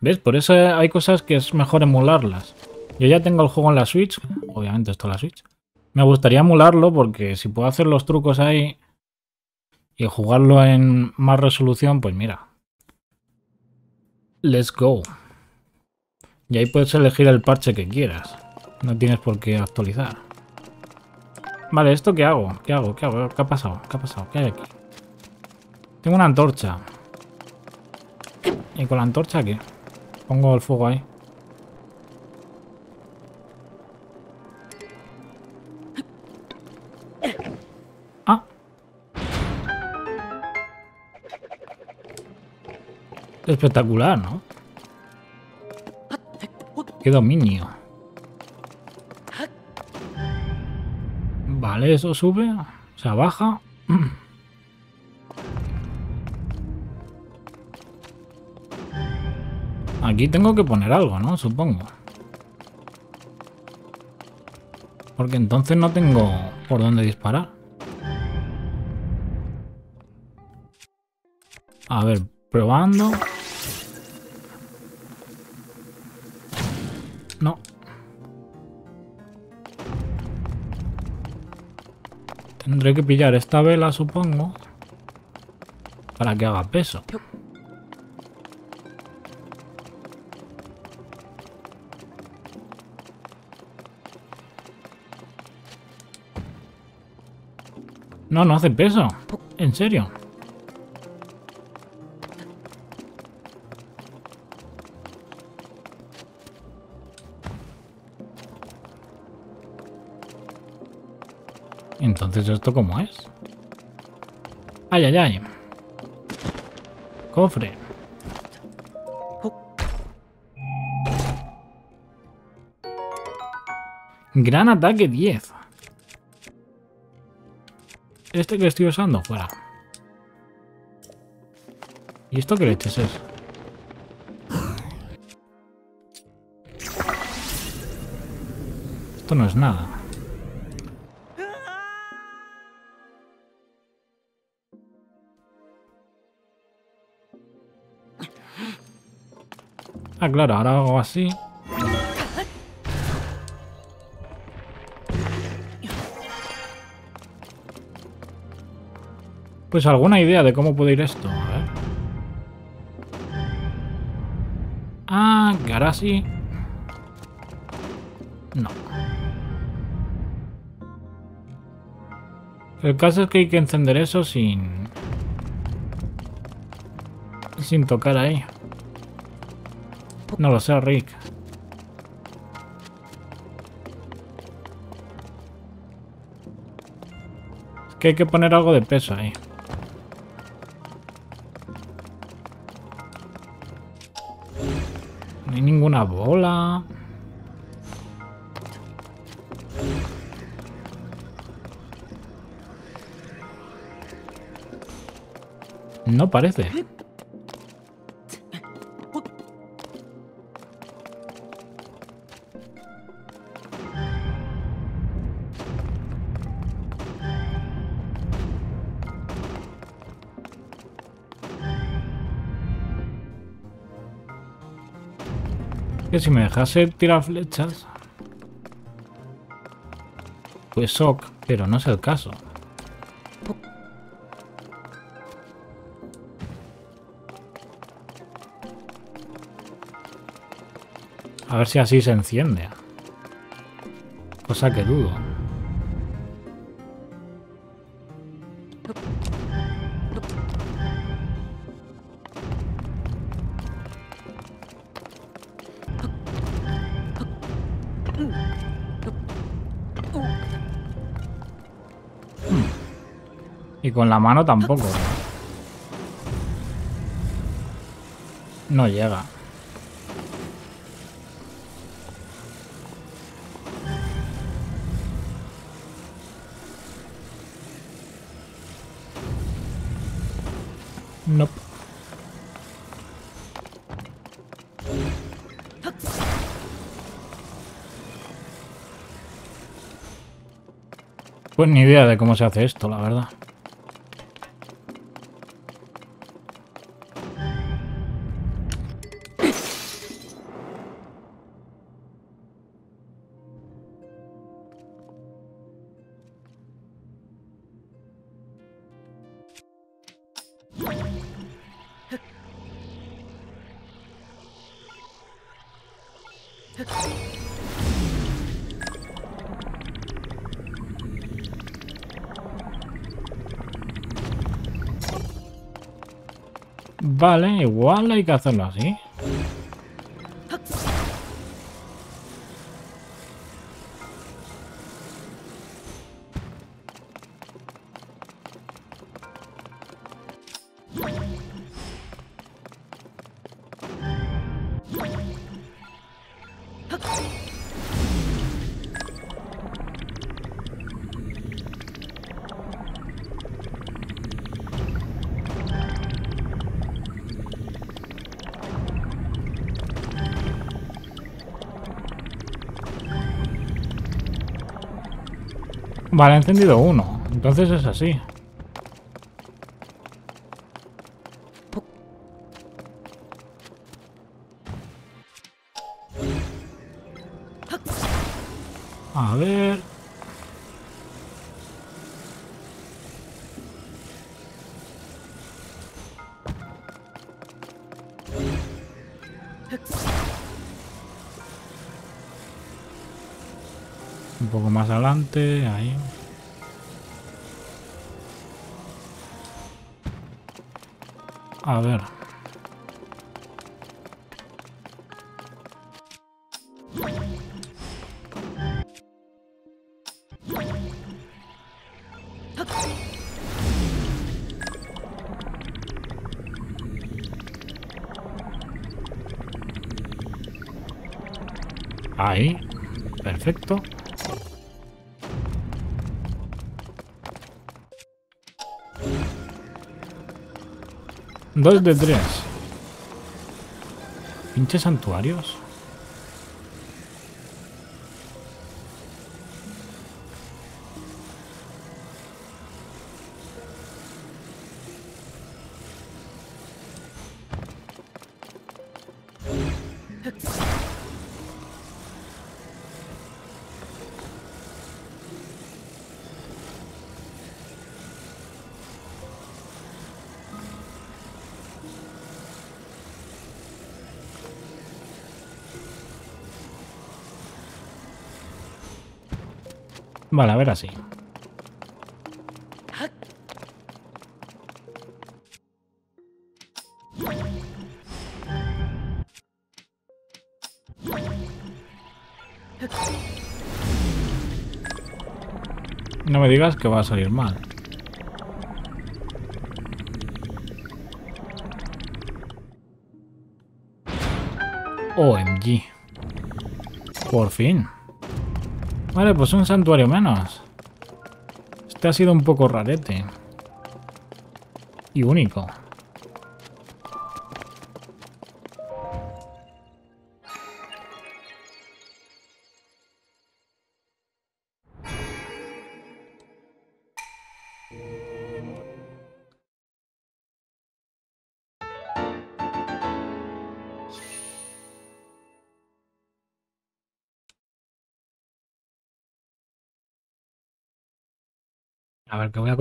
¿Ves? Por eso hay cosas que es mejor emularlas. Yo ya tengo el juego en la Switch. Obviamente esto es la Switch. Me gustaría emularlo porque si puedo hacer los trucos ahí y jugarlo en más resolución, pues mira. Let's go. Y ahí puedes elegir el parche que quieras. No tienes por qué actualizar. Vale, ¿esto qué hago? ¿Qué hago? ¿Qué hago? ¿Qué ha pasado? ¿Qué ha pasado? ¿Qué hay aquí? Tengo una antorcha. ¿Y con la antorcha qué? Pongo el fuego ahí. Ah. Espectacular, ¿no? Qué dominio. Vale, eso sube. O sea, baja. Aquí tengo que poner algo, ¿no? Supongo. Porque entonces no tengo por dónde disparar. A ver, probando. No. Tendré que pillar esta vela, supongo. Para que haga peso. No, no hace peso. En serio. Entonces, ¿esto cómo es? Ay, ay, ay. Cofre. Gran ataque 10. Este que estoy usando, fuera. ¿Y esto qué leches es? Esto no es nada. Ah, claro, ahora hago así. Pues alguna idea de cómo puede ir esto. A ver. Ah, Garasi. No. El caso es que hay que encender eso sin... Sin tocar ahí. No lo sé, Rick. Es que hay que poner algo de peso ahí. Ninguna bola. No parece. Que si me dejase tirar flechas... Pues shock, pero no es el caso. A ver si así se enciende. Cosa que dudo. Y con la mano tampoco. No llega. Pues ni idea de cómo se hace esto, la verdad. Vale, igual hay que hacerlo así. Vale, he encendido uno. Entonces es así. A ver... Un poco más adelante, ahí. A ver. Ahí. Perfecto. Dos de tres. Pinches santuarios. Vale, a ver así. No me digas que va a salir mal. OMG. Por fin. Vale, pues un santuario menos. Este ha sido un poco rarete. Y único. A ver, que voy a